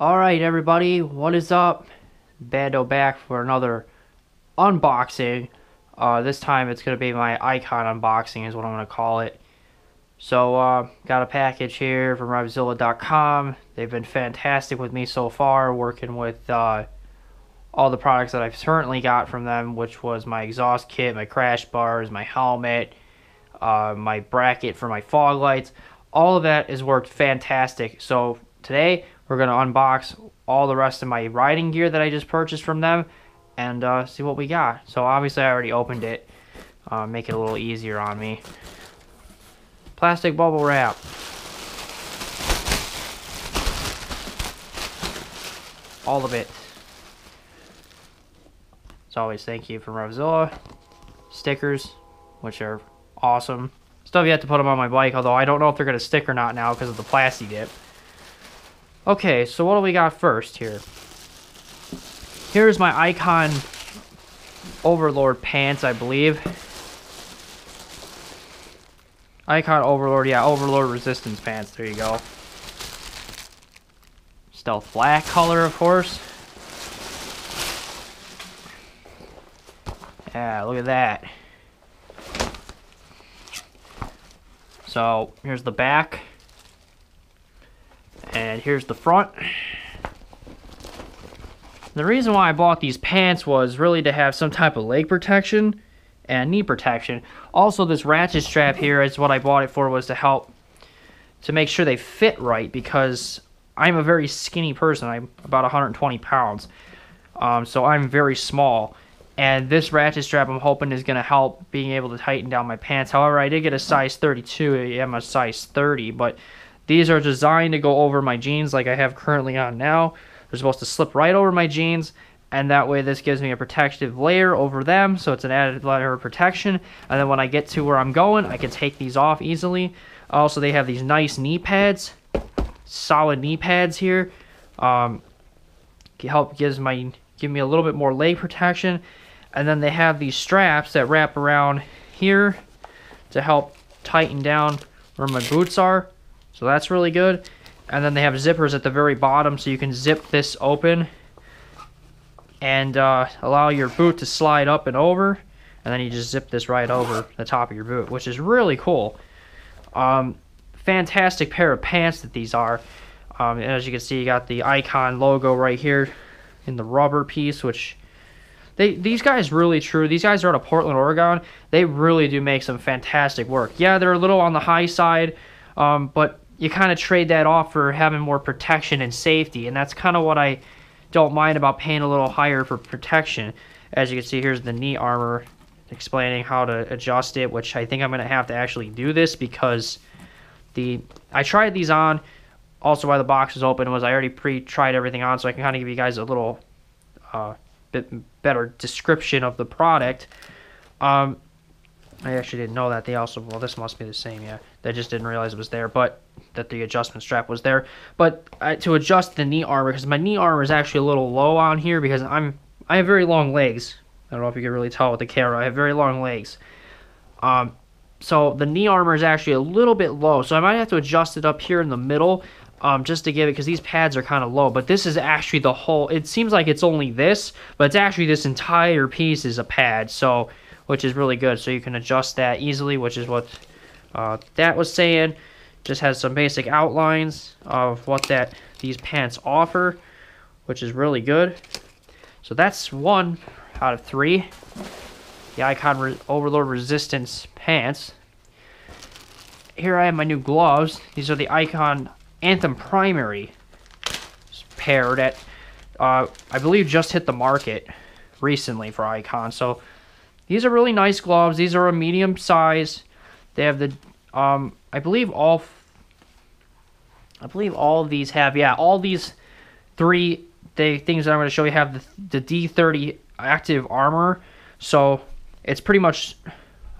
Alright everybody, what is up? Bando back for another unboxing. Uh, this time it's going to be my icon unboxing is what I'm going to call it. So, uh, got a package here from Revzilla.com. They've been fantastic with me so far, working with uh, all the products that I've currently got from them, which was my exhaust kit, my crash bars, my helmet, uh, my bracket for my fog lights. All of that has worked fantastic. So today we're going to unbox all the rest of my riding gear that I just purchased from them and uh, see what we got. So obviously I already opened it, uh, make it a little easier on me. Plastic bubble wrap. All of it. As always, thank you from Revzilla. Stickers, which are awesome. Still have yet to put them on my bike, although I don't know if they're going to stick or not now because of the plasti dip. Okay, so what do we got first here? Here's my Icon Overlord pants, I believe. Icon Overlord, yeah, Overlord Resistance pants, there you go. Stealth black color, of course. Yeah, look at that. So, here's the back. And here's the front. The reason why I bought these pants was really to have some type of leg protection and knee protection. Also, this ratchet strap here is what I bought it for was to help to make sure they fit right because I'm a very skinny person. I'm about 120 pounds. Um, so I'm very small. And this ratchet strap I'm hoping is going to help being able to tighten down my pants. However, I did get a size 32. I am a size 30. But these are designed to go over my jeans like I have currently on now. They're supposed to slip right over my jeans. And that way this gives me a protective layer over them. So it's an added layer of protection. And then when I get to where I'm going, I can take these off easily. Also, they have these nice knee pads. Solid knee pads here. Um, help gives my give me a little bit more leg protection and then they have these straps that wrap around here to help tighten down where my boots are. So that's really good. And then they have zippers at the very bottom so you can zip this open and uh, allow your boot to slide up and over. And then you just zip this right over the top of your boot, which is really cool. Um, fantastic pair of pants that these are. Um, as you can see, you got the Icon logo right here in the rubber piece, which they these guys really true. These guys are out of Portland, Oregon. They really do make some fantastic work. Yeah, they're a little on the high side, um, but you kind of trade that off for having more protection and safety, and that's kind of what I don't mind about paying a little higher for protection. As you can see, here's the knee armor explaining how to adjust it, which I think I'm going to have to actually do this because the I tried these on. Also, why the box was open was I already pre-tried everything on, so I can kind of give you guys a little uh, bit better description of the product. Um, I actually didn't know that. They also, well, this must be the same, yeah. They just didn't realize it was there, but that the adjustment strap was there. But to adjust the knee armor, because my knee armor is actually a little low on here because I'm, I have very long legs. I don't know if you can really tell with the camera. I have very long legs. Um, so the knee armor is actually a little bit low. So I might have to adjust it up here in the middle um, just to give it, because these pads are kind of low, but this is actually the whole, it seems like it's only this, but it's actually this entire piece is a pad, so, which is really good, so you can adjust that easily, which is what uh, that was saying, just has some basic outlines of what that these pants offer, which is really good, so that's one out of three, the Icon Re Overlord Resistance pants, here I have my new gloves. These are the Icon Anthem Primary pair that uh, I believe just hit the market recently for Icon. So these are really nice gloves. These are a medium size. They have the, um, I believe all, I believe all of these have, yeah, all these three the things that I'm going to show you have the, the D3O active armor. So it's pretty much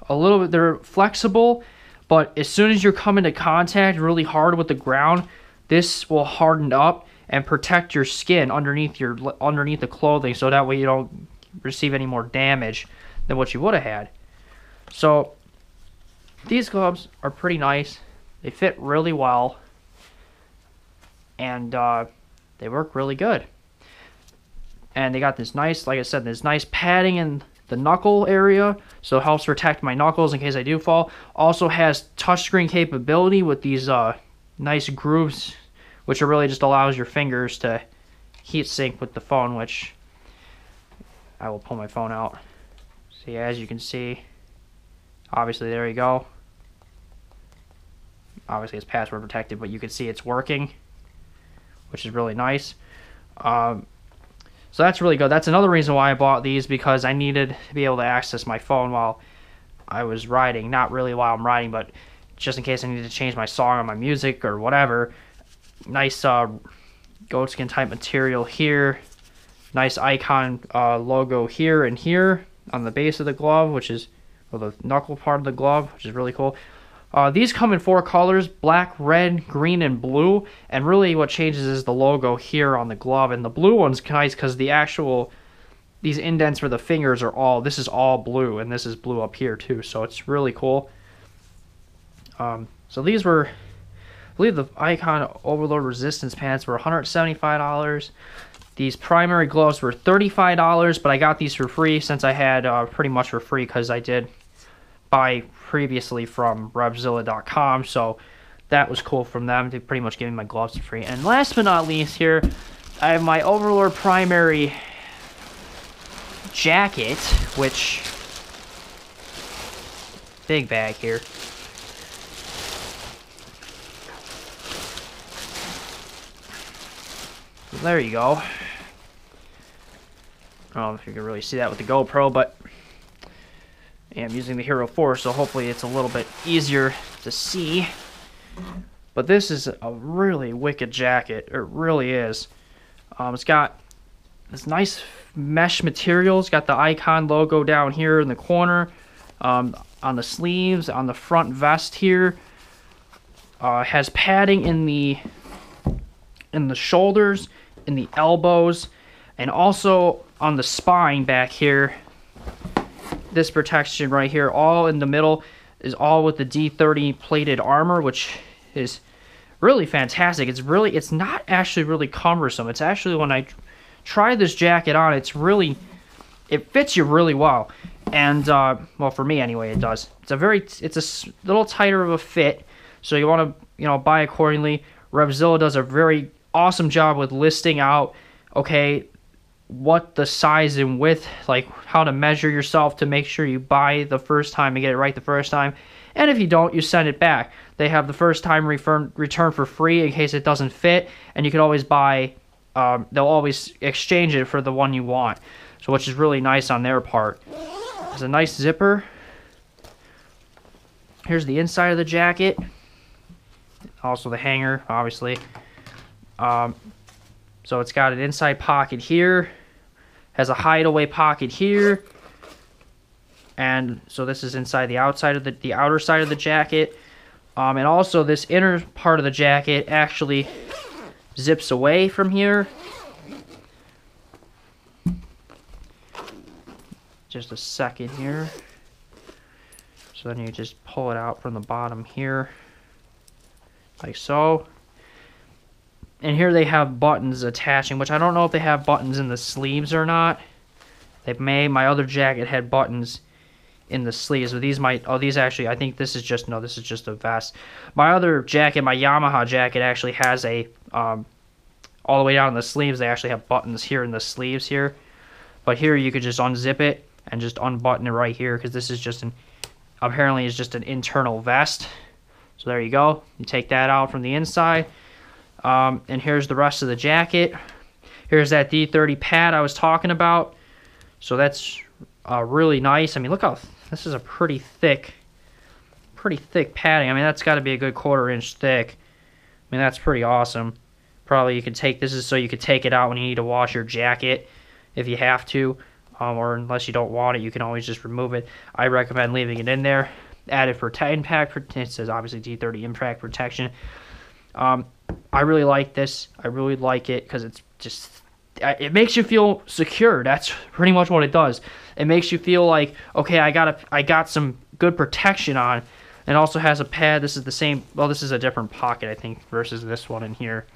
a little bit, they're flexible but as soon as you're coming to contact really hard with the ground, this will harden up and protect your skin underneath your underneath the clothing so that way you don't receive any more damage than what you would have had. So these gloves are pretty nice. They fit really well. And uh, they work really good. And they got this nice, like I said, this nice padding in the knuckle area, so it helps protect my knuckles in case I do fall. Also has touchscreen capability with these uh, nice grooves, which really just allows your fingers to heat sync with the phone, which I will pull my phone out. See, as you can see, obviously there you go. Obviously it's password protected, but you can see it's working, which is really nice. Um, so that's really good. That's another reason why I bought these because I needed to be able to access my phone while I was riding. Not really while I'm riding, but just in case I need to change my song or my music or whatever. Nice uh, goatskin type material here. Nice icon uh, logo here and here on the base of the glove, which is well, the knuckle part of the glove, which is really cool. Uh, these come in four colors, black, red, green, and blue. And really what changes is the logo here on the glove. And the blue one's nice because the actual, these indents for the fingers are all, this is all blue. And this is blue up here too. So it's really cool. Um, so these were, I believe the Icon Overlord Resistance pants were $175. These primary gloves were $35, but I got these for free since I had uh, pretty much for free because I did buy previously from Revzilla.com, so that was cool from them. They pretty much gave me my gloves for free. And last but not least here, I have my Overlord Primary jacket, which... Big bag here. There you go. I don't know if you can really see that with the GoPro, but yeah, I'm using the Hero 4, so hopefully it's a little bit easier to see. But this is a really wicked jacket. It really is. Um, it's got this nice mesh material. It's got the icon logo down here in the corner. Um, on the sleeves, on the front vest here. Uh, has padding in the in the shoulders, in the elbows, and also on the spine back here this protection right here, all in the middle, is all with the D3O plated armor, which is really fantastic. It's really, it's not actually really cumbersome. It's actually, when I try this jacket on, it's really, it fits you really well. And, uh, well, for me anyway, it does. It's a very, it's a little tighter of a fit, so you want to, you know, buy accordingly. Revzilla does a very awesome job with listing out, okay, what the size and width, like how to measure yourself to make sure you buy the first time and get it right the first time. And if you don't, you send it back. They have the first time return, return for free in case it doesn't fit, and you can always buy, um, they'll always exchange it for the one you want. So, which is really nice on their part. There's a nice zipper. Here's the inside of the jacket. Also the hanger, obviously. Um, so it's got an inside pocket here has a hideaway pocket here. And so this is inside the outside of the, the outer side of the jacket. Um, and also this inner part of the jacket actually zips away from here. Just a second here. So then you just pull it out from the bottom here, like so. And here they have buttons attaching, which I don't know if they have buttons in the sleeves or not. They may. My other jacket had buttons in the sleeves, but these might. Oh, these actually. I think this is just no. This is just a vest. My other jacket, my Yamaha jacket, actually has a um, all the way down in the sleeves. They actually have buttons here in the sleeves here, but here you could just unzip it and just unbutton it right here because this is just an apparently is just an internal vest. So there you go. You take that out from the inside. Um, and here's the rest of the jacket. Here's that D3O pad I was talking about. So that's uh, really nice. I mean, look how this is a pretty thick, pretty thick padding. I mean, that's got to be a good quarter inch thick. I mean, that's pretty awesome. Probably you could take this is so you could take it out when you need to wash your jacket if you have to, um, or unless you don't want it, you can always just remove it. I recommend leaving it in there. Added for impact. It says obviously D3O impact protection. Um, I really like this. I really like it because it's just it makes you feel secure. That's pretty much what it does. It makes you feel like okay, I got a, I got some good protection on. It also has a pad. This is the same. Well, this is a different pocket, I think, versus this one in here.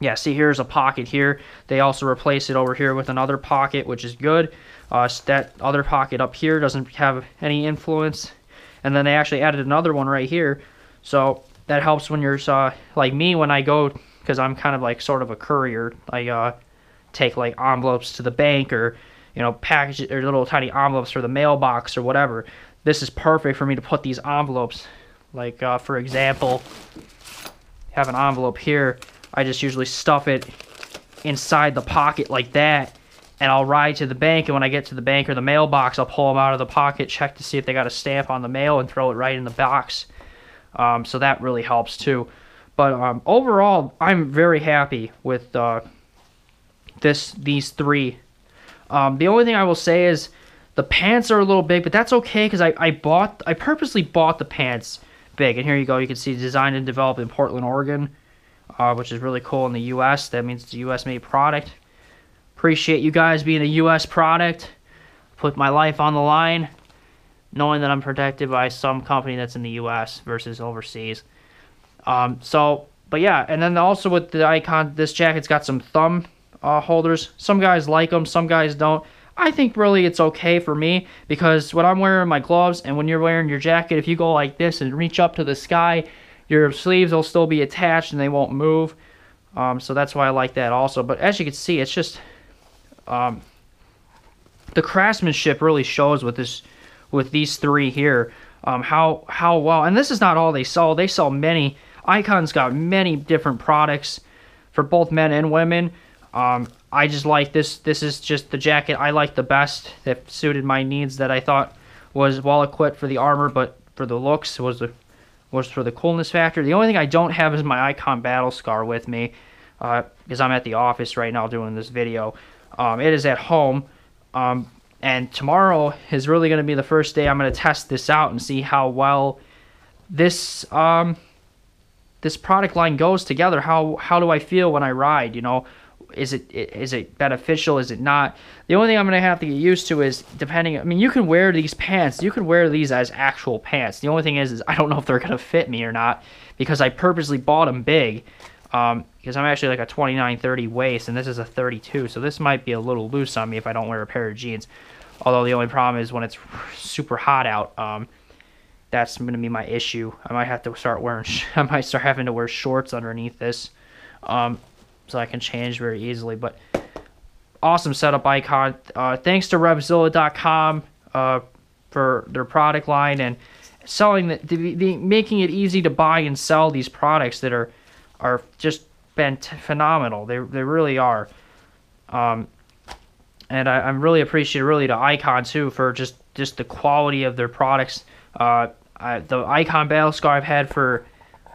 yeah, see here's a pocket here. They also replace it over here with another pocket, which is good. Uh, that other pocket up here doesn't have any influence. And then they actually added another one right here. So that helps when you're, uh, like me, when I go, because I'm kind of like sort of a courier. I uh, take like envelopes to the bank or, you know, package or little tiny envelopes for the mailbox or whatever. This is perfect for me to put these envelopes. Like, uh, for example, have an envelope here I just usually stuff it inside the pocket like that and I'll ride to the bank and when I get to the bank or the mailbox I'll pull them out of the pocket check to see if they got a stamp on the mail and throw it right in the box um, so that really helps too but um, overall I'm very happy with uh, this these three um, the only thing I will say is the pants are a little big but that's okay because I, I bought I purposely bought the pants big and here you go you can see designed and developed in Portland Oregon uh, which is really cool in the U.S. That means it's a U.S. made product. Appreciate you guys being a U.S. product. Put my life on the line, knowing that I'm protected by some company that's in the U.S. versus overseas. Um, so, but yeah, and then also with the icon, this jacket's got some thumb uh, holders. Some guys like them, some guys don't. I think really it's okay for me because when I'm wearing my gloves and when you're wearing your jacket, if you go like this and reach up to the sky, your sleeves will still be attached and they won't move. Um, so that's why I like that also. But as you can see, it's just um, the craftsmanship really shows with this, with these three here. Um, how how well, and this is not all they sell. They sell many. Icon's got many different products for both men and women. Um, I just like this. This is just the jacket I like the best that suited my needs. That I thought was well equipped for the armor, but for the looks was the was for the coolness factor. The only thing I don't have is my Icon Battle Scar with me because uh, I'm at the office right now doing this video. Um, it is at home. Um, and tomorrow is really going to be the first day I'm going to test this out and see how well this um, this product line goes together. How how do I feel when I ride? You know, is it is it beneficial? Is it not? The only thing I'm gonna have to get used to is depending. I mean, you can wear these pants. You can wear these as actual pants. The only thing is, is I don't know if they're gonna fit me or not because I purposely bought them big. Um, because I'm actually like a 29, 30 waist, and this is a 32, so this might be a little loose on me if I don't wear a pair of jeans. Although the only problem is when it's super hot out. Um, that's gonna be my issue. I might have to start wearing. I might start having to wear shorts underneath this. Um, so I can change very easily. But awesome setup icon. Uh, thanks to Revzilla.com uh, for their product line and selling the, the, the, making it easy to buy and sell these products that are are just been phenomenal. They they really are. Um, and I, am really appreciative really to Icon too for just just the quality of their products. Uh, I, the Icon Battle Scar I've had for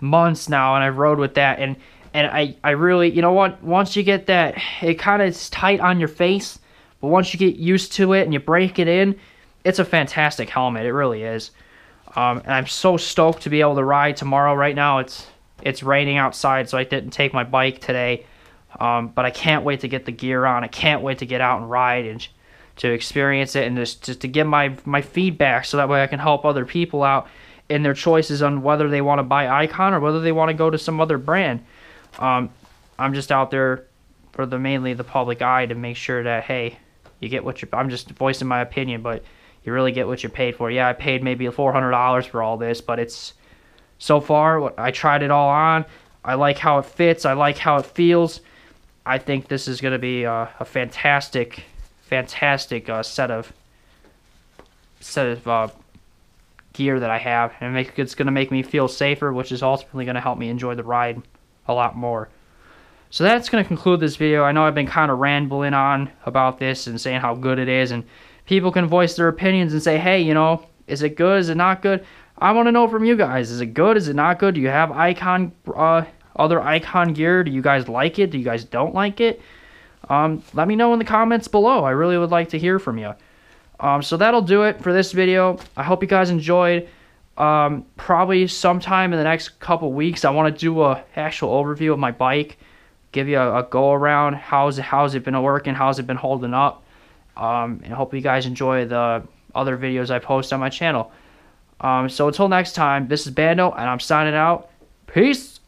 months now, and I've rode with that, and and I, I really, you know what, once you get that, it kind of is tight on your face, but once you get used to it and you break it in, it's a fantastic helmet. It really is. Um, and I'm so stoked to be able to ride tomorrow. Right now, it's it's raining outside, so I didn't take my bike today. Um, but I can't wait to get the gear on. I can't wait to get out and ride and to experience it and just, just to get my, my feedback so that way I can help other people out in their choices on whether they want to buy Icon or whether they want to go to some other brand. Um, I'm just out there for the mainly the public eye to make sure that hey, you get what you. I'm just voicing my opinion, but you really get what you're paid for. Yeah, I paid maybe four hundred dollars for all this, but it's so far I tried it all on. I like how it fits. I like how it feels. I think this is going to be a, a, fantastic, fantastic uh, set of set of uh, gear that I have, and it's going to make me feel safer, which is ultimately going to help me enjoy the ride a lot more. So that's going to conclude this video. I know I've been kind of rambling on about this and saying how good it is, and people can voice their opinions and say, hey, you know, is it good? Is it not good? I want to know from you guys. Is it good? Is it not good? Do you have icon, uh, other icon gear? Do you guys like it? Do you guys don't like it? Um, let me know in the comments below. I really would like to hear from you. Um, so that'll do it for this video. I hope you guys enjoyed um, probably sometime in the next couple weeks, I want to do a actual overview of my bike, give you a, a go around. How's it, how's it been working? How's it been holding up? Um, and hope you guys enjoy the other videos I post on my channel. Um, so until next time, this is Bando, and I'm signing out. Peace.